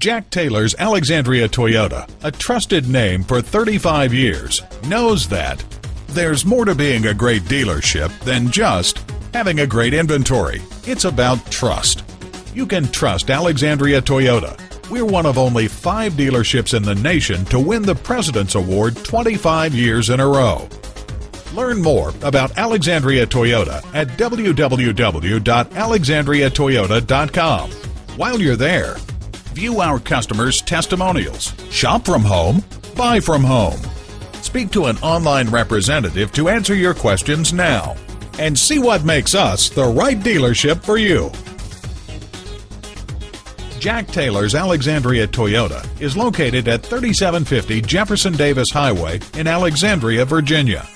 Jack Taylor's Alexandria Toyota, a trusted name for 35 years, knows that there's more to being a great dealership than just having a great inventory. It's about trust. You can trust Alexandria Toyota. We're one of only five dealerships in the nation to win the President's Award 25 years in a row. Learn more about Alexandria Toyota at www.alexandriatoyota.com. While you're there, view our customers' testimonials, shop from home, buy from home. Speak to an online representative to answer your questions now and see what makes us the right dealership for you. Jack Taylor's Alexandria Toyota is located at 3750 Jefferson Davis Highway in Alexandria, Virginia.